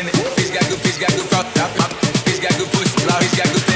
in it. He's got good, he's got good, he's got good pussy, he's got good.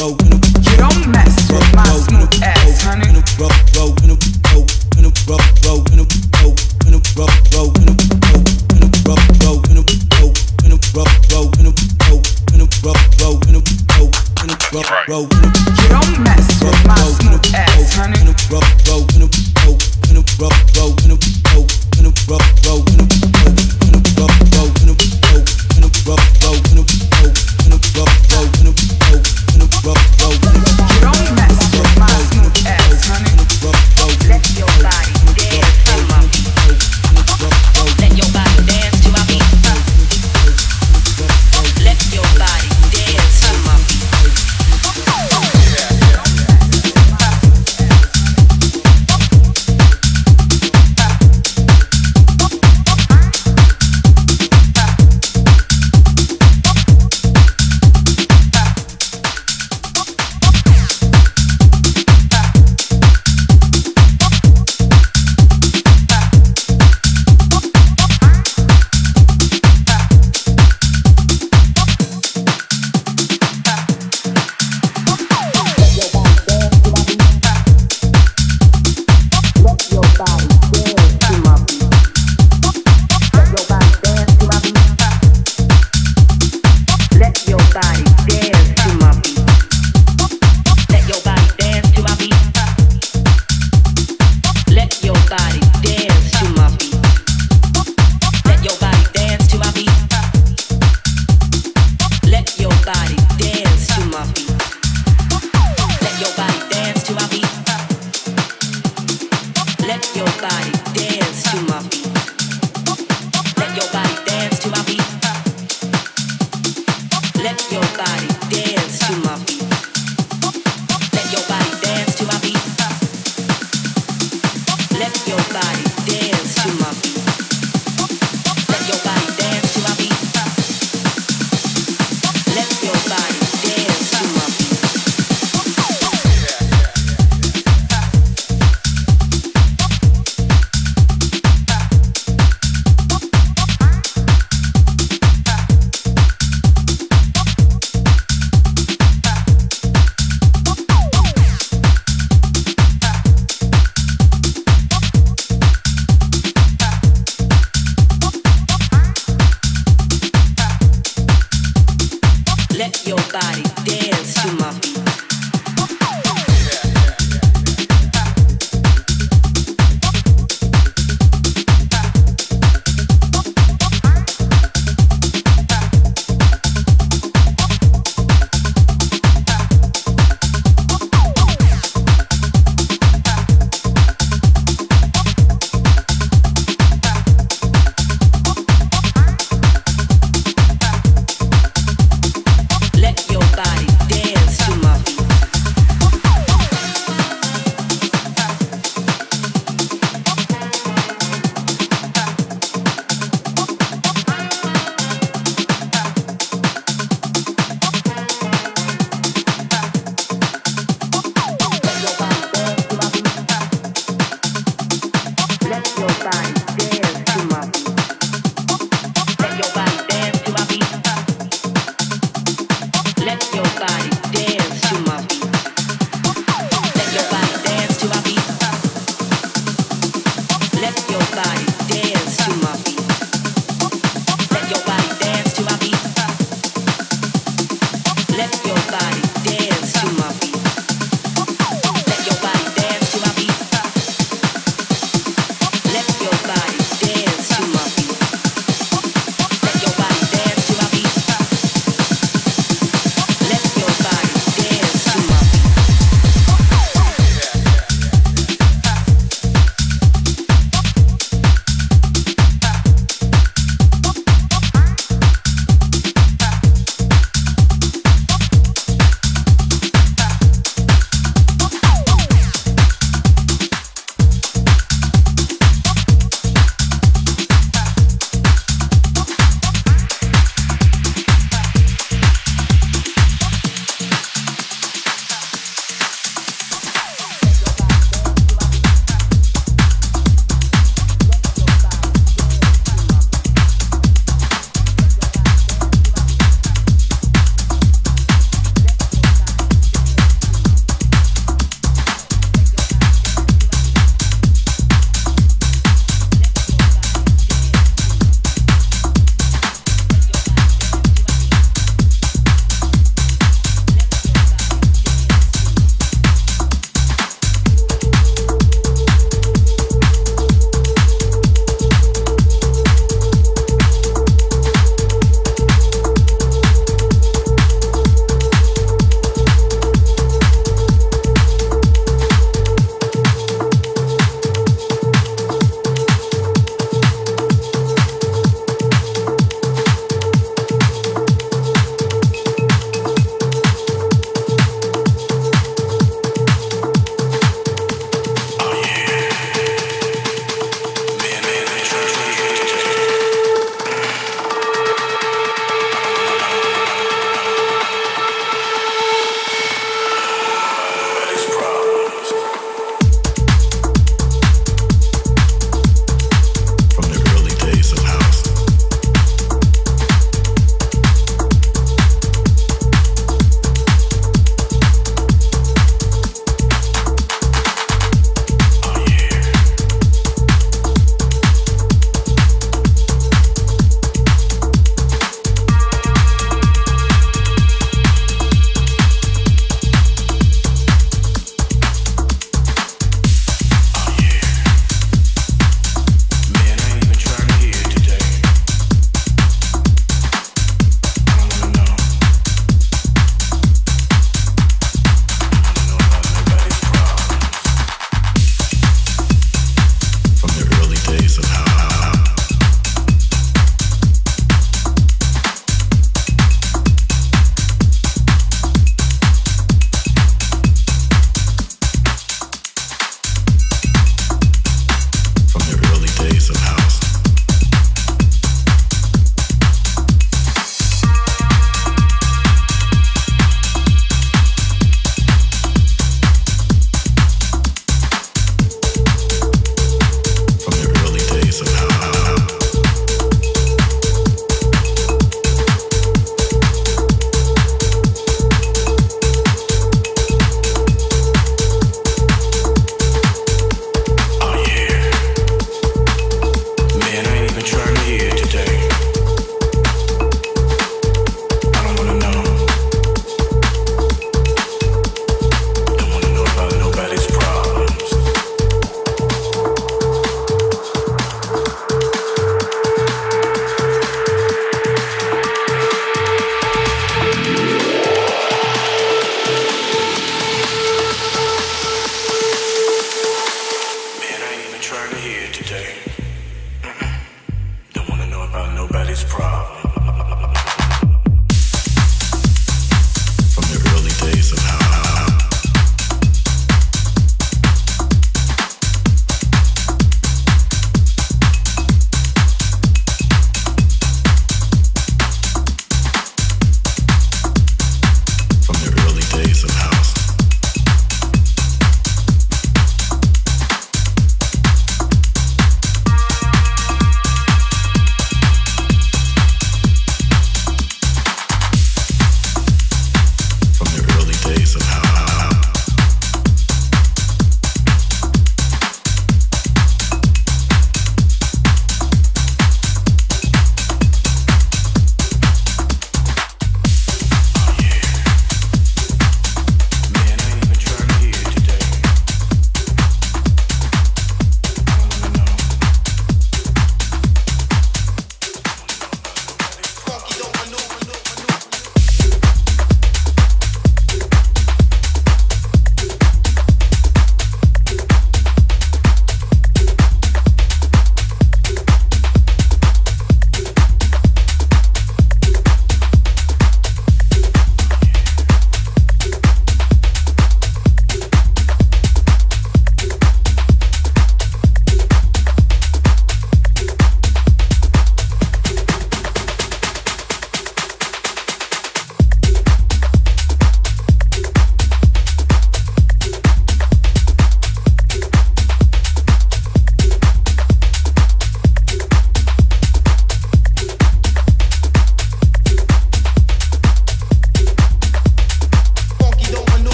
go. Let your body dance to my beat. Let your body